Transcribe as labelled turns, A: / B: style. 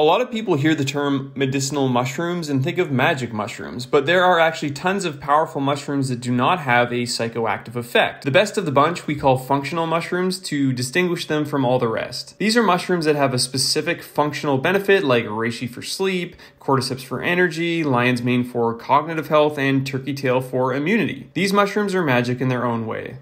A: A lot of people hear the term medicinal mushrooms and think of magic mushrooms, but there are actually tons of powerful mushrooms that do not have a psychoactive effect. The best of the bunch we call functional mushrooms to distinguish them from all the rest. These are mushrooms that have a specific functional benefit like reishi for sleep, cordyceps for energy, lion's mane for cognitive health, and turkey tail for immunity. These mushrooms are magic in their own way.